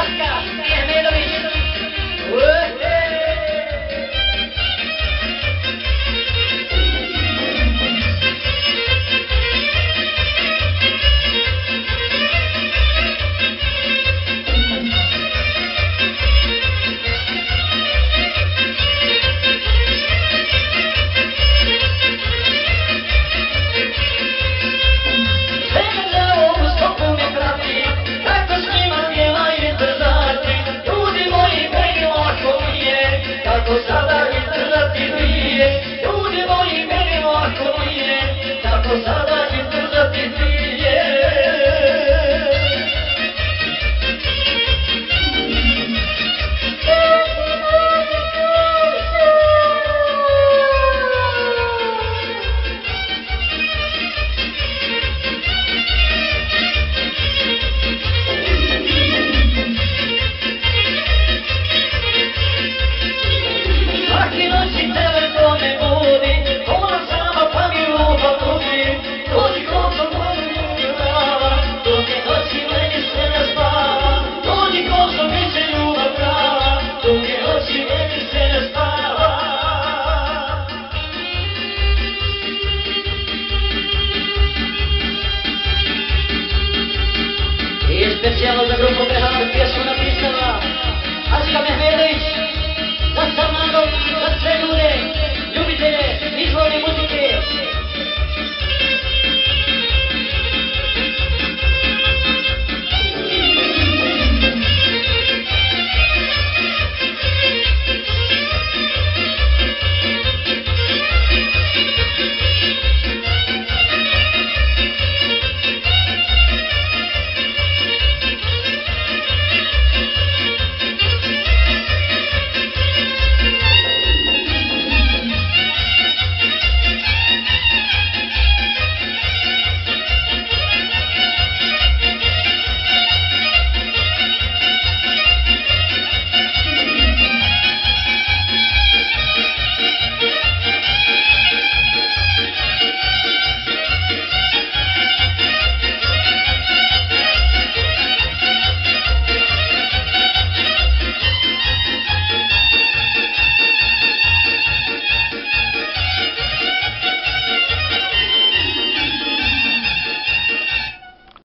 podcast. cosa Sentenciados de grupo, déjame pies